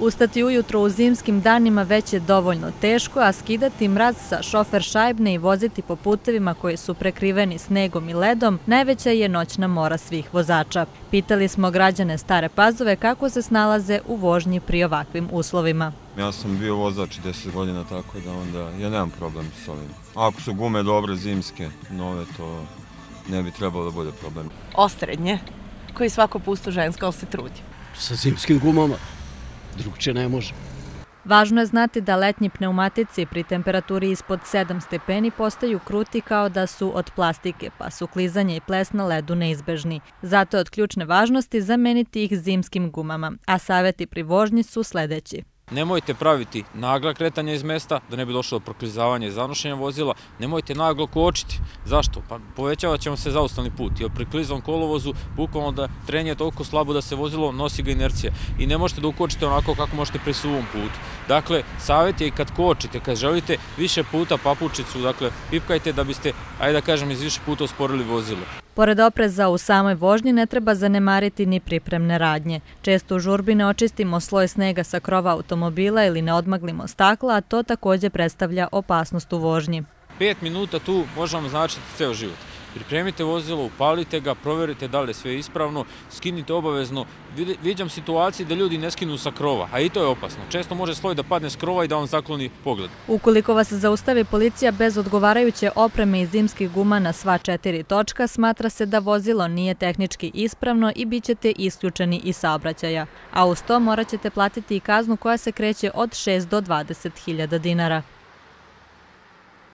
Ustati ujutro u zimskim danima već je dovoljno teško, a skidati mraz sa šofer šajbne i voziti po putevima koji su prekriveni snegom i ledom najveća je noćna mora svih vozača. Pitali smo građane Stare Pazove kako se snalaze u vožnji pri ovakvim uslovima. Ja sam bio vozač 10 godina, tako da onda ja nemam problem s ovim. Ako su gume dobre zimske, nove, to ne bi trebalo da bude problem. Ostrednje, koji svako pusto žensko, ali se trudi. Sa zimskim gumama drugče ne može. Važno je znati da letnji pneumatici pri temperaturi ispod 7 stepeni postaju kruti kao da su od plastike, pa su klizanje i ples na ledu neizbežni. Zato je od ključne važnosti zameniti ih zimskim gumama, a savjeti pri vožnji su sljedeći. Nemojte praviti nagla kretanja iz mesta, da ne bi došlo do proklizavanja i zanošenja vozila. Nemojte naglo kočiti. Zašto? Pa povećavat ćemo se zaustavni put. Jer pri klizom kolovozu, bukvalno da trenje je toliko slabo da se vozilo nosi ga inercija. I ne možete da ukočite onako kako možete pri suvom putu. Dakle, savjet je i kad kočite, kad želite više puta papučicu, dakle, pipkajte da biste, ajde da kažem, iz više puta usporili vozilo. Pored opreza u samoj vožnji ne treba zanemariti ni pripremne radnje. Često u žurbi ne očistimo sloj snega sa krova automobila ili ne odmaglimo stakla, a to također predstavlja opasnost u vožnji. Pet minuta tu možemo značiti ceo život pripremite vozilo, upalite ga, proverite da li je sve ispravno, skinite obavezno. Vidjam situacije da ljudi ne skinu sa krova, a i to je opasno. Često može sloj da padne s krova i da vam zakloni pogled. Ukoliko vas zaustavi policija bez odgovarajuće opreme i zimskih guma na sva četiri točka, smatra se da vozilo nije tehnički ispravno i bit ćete isključeni iz saobraćaja. A uz to morat ćete platiti i kaznu koja se kreće od 6 do 20 hiljada dinara.